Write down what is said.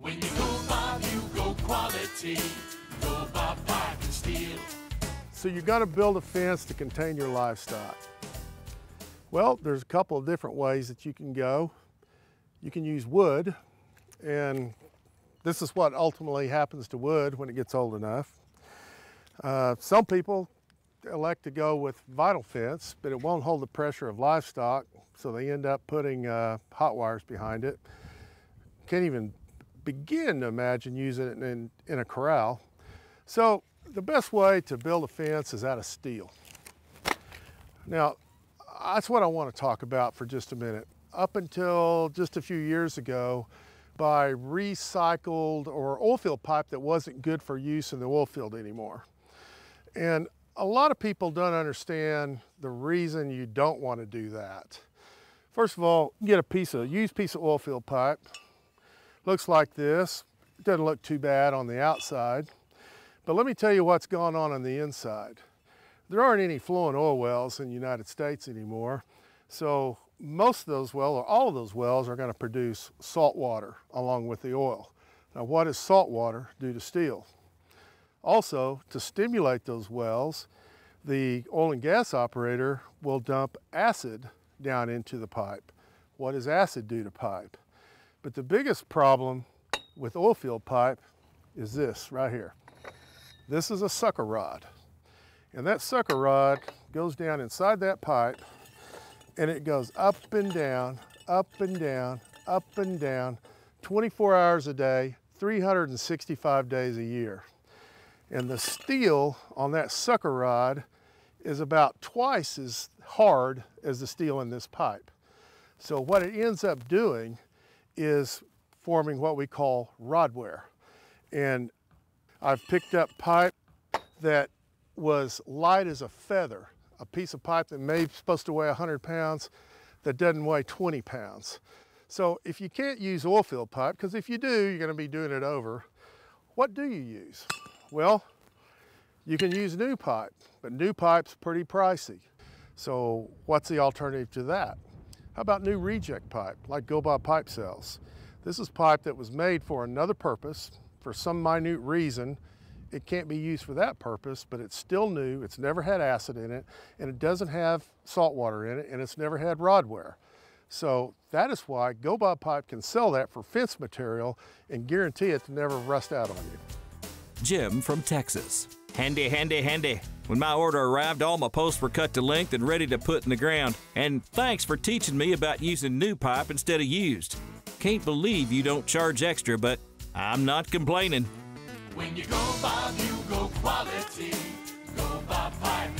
When you go Bob, you go quality. Go Bob and. So you're going to build a fence to contain your livestock. Well, there's a couple of different ways that you can go. You can use wood, and this is what ultimately happens to wood when it gets old enough. Uh, some people elect to go with vinyl fence, but it won't hold the pressure of livestock, so they end up putting uh, hot wires behind it. Can't even begin to imagine using it in, in a corral. So the best way to build a fence is out of steel. Now, that's what I want to talk about for just a minute. Up until just a few years ago, buy recycled or oil field pipe that wasn't good for use in the oil field anymore. And a lot of people don't understand the reason you don't want to do that. First of all, get a piece of used piece of oil field pipe. Looks like this. It doesn't look too bad on the outside. But let me tell you what's going on on the inside. There aren't any flowing oil wells in the United States anymore. So most of those wells, or all of those wells, are going to produce salt water along with the oil. Now what does salt water do to steel? Also, to stimulate those wells, the oil and gas operator will dump acid down into the pipe. What does acid do to pipe? But the biggest problem with oil field pipe is this right here. This is a sucker rod. And that sucker rod goes down inside that pipe and it goes up and down, up and down, up and down, 24 hours a day, 365 days a year. And the steel on that sucker rod is about twice as hard as the steel in this pipe. So what it ends up doing is forming what we call rod wear. And I've picked up pipe that was light as a feather, a piece of pipe that may be supposed to weigh 100 pounds that doesn't weigh 20 pounds. So if you can't use oil field pipe, because if you do, you're gonna be doing it over, what do you use? Well, you can use new pipe, but new pipe's pretty pricey. So what's the alternative to that? How about new reject pipe, like Bob Pipe sells? This is pipe that was made for another purpose, for some minute reason. It can't be used for that purpose, but it's still new, it's never had acid in it, and it doesn't have salt water in it, and it's never had rod wear. So that is why GoBob Pipe can sell that for fence material and guarantee it to never rust out on you. Jim from Texas. Handy, handy, handy. When my order arrived, all my posts were cut to length and ready to put in the ground. And thanks for teaching me about using new pipe instead of used. Can't believe you don't charge extra, but I'm not complaining. When you go Bob, you go quality. GoBob Pipe